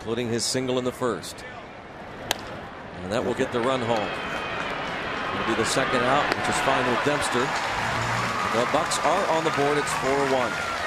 including his single in the first. And that will get the run home. It'll be the second out, which is fine with Dempster. The Bucs are on the board. It's 4-1.